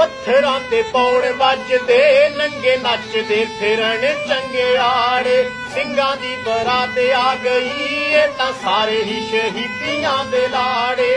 ਪੱਥਰਾਂ ਤੇ ਪੌੜ ਵੱਜਦੇ, ਨੰਗੇ ਨੱਚਦੇ, ਫਿਰਨ ਚੰਗਿਆੜੇ ਸਿੰਘਾਂ ਦੀ ਬਰਾਤ ਆ ਗਈ ਏ ਤਾਂ ਸਾਰੇ ਹੀ ਸ਼ਹੀਦੀਆਂ ਦੇ ਲਾੜੇ।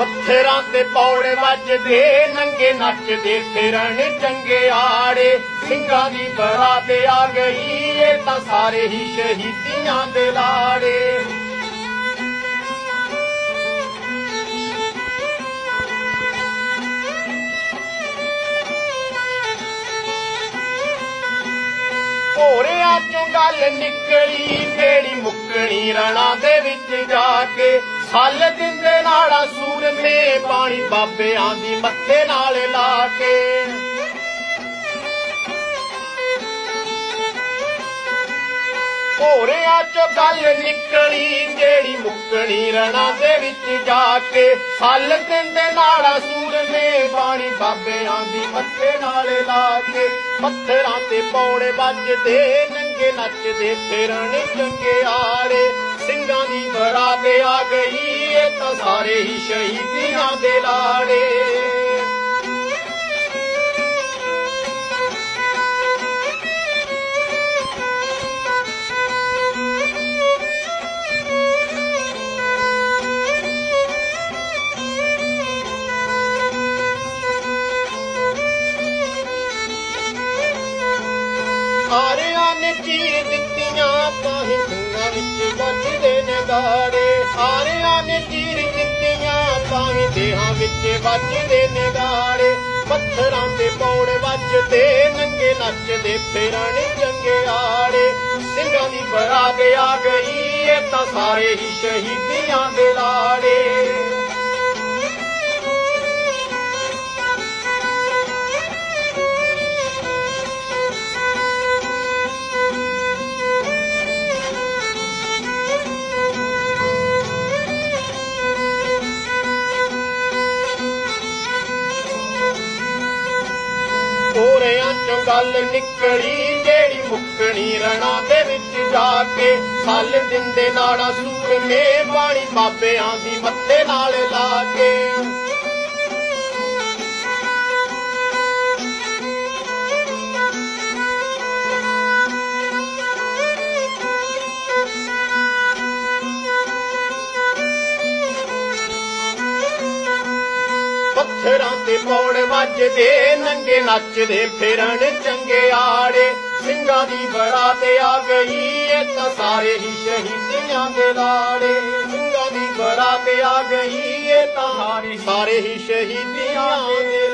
ਪੱਥਰਾਂ ਤੇ ਪੌੜੇ ਵੱਜਦੇ, ਨੰਗੇ ਨੱਚਦੇ ਫਿਰਨ ਚੰਗੇ ਆੜੇ। ਸਿੰਘਾਂ ਦੀ ਬਰਾਤ ਆ ਗਈ ਏ ਤਾਂ ਸਾਰੇ ਹੀ ਸ਼ਹੀਦੀਆਂ ਦੇ ਲਾੜੇ। ਭੋਰਿਆਂ ਚੋਂ ਗੱਲ ਨਿਕਲੀ ਕਿਹੜੀ ਮੁੱਕਣੀ ਰਣਾ ਦੇ ਵਿੱਚ ਜਾ ਕੇ। ਸੱਲ ਦਿੰਦੇ ਨਾੜਾ ਸੂਰਮੇ ਪਾਣੀ ਬਾਬਿਆਂ ਦੀ ਮੱਥੇ ਨਾਲ ਲਾ ਕੇ। ਭੋਰਿਆਂ ਚੋਂ ਗੱਲ ਨਿਕਲੀ, ਜਿਹੜੀ ਮੁੱਕਣੀ ਰਣਾ ਦੇ ਵਿੱਚ ਜਾ ਕੇ। ਸੱਲ ਦਿੰਦੇ ਨਾੜਾ ਸੂਰਮੇ ਪਾਣੀ ਬਾਬਿਆਂ ਦੀ ਮੱਥੇ ਨਾਲ ਲਾ ਕੇ। ਪੱਥਰਾਂ ਤੇ ਪੌੜੇ ਵੱਜਦੇ, ਨੰਗੇ ਨੱਚਦੇ, ਫਿਰਨ ਚੰਗਿਆੜੇ ਸਿੰਘਾਂ ਦੀ ਬਰਾਤ ਆ ਗਈ ਏ ਤਾਂ ਸਾਰੇ ਹੀ ਸ਼ਹੀਦੀਆਂ ਦੇ ਲਾੜੇ। ਸਾਰਿਆਂ ਨੇ ਚੀਰ ਦਿੱਤੀਆਂ ਤਾਂ ਹੀ ਵਿੱਚ ਵੱਜਦੇ ਨਗਾੜੇ ਸਾਰਿਆਂ ਨੇ ਚੀਰ ਦਿੱਤੀਆਂ, ਤਾਂ ਵੀ ਦੇਹਾਂ ਵਿੱਚ ਵੱਜਦੇ ਨੇ ਦਾੜੇ ਪੱਥਰਾਂ ਤੇ ਪੌੜ ਵੱਜਦੇ, ਨੰਗੇ ਨੱਚਦੇ ਫਿਰਨ ਚੰਗਿਆੜੇ ਸਿੰਘਾਂ ਦੀ ਬਰਾਤ ਆ ਗਈ ਏ ਤਾਂ ਸਾਰੇ ਹੀ ਸ਼ਹੀਦੀਆਂ ਦੇ ਲਾੜੇ। ਗੱਲ ਨਿਕਲੀ ਜਿਹੜੀ ਮੁੱਕਣੀ ਰਣਾ ਦੇ ਵਿੱਚ ਜਾ ਕੇ। ਸੱਲ ਦਿੰਦੇ ਨਾੜਾ ਸੂਰਮੇ ਪਾਣੀ ਬਾਬਿਆਂ ਦੀ ਮੱਥੇ ਨਾਲ ਲਾ ਕੇ। ਤੇ ਪੌੜ ਵੱਜਦੇ ਨੰਗੇ ਨੱਚਦੇ ਫਿਰਨ ਚੰਗਿਆੜੇ ਸਿੰਘਾਂ ਦੀ ਬਰਾਤ ਆ ਗਈ ਏ ਤਾਂ ਸਾਰੇ ਹੀ ਸ਼ਹੀਦੀਆਂ ਦੇ ਲਾੜੇ। ਸਿੰਘਾਂ ਦੀ ਬਰਾਤ ਆ ਗਈ ਏ ਤਾਂ ਸਾਰੇ ਹੀ ਸ਼ਹੀਦੀਆਂ ਦੇ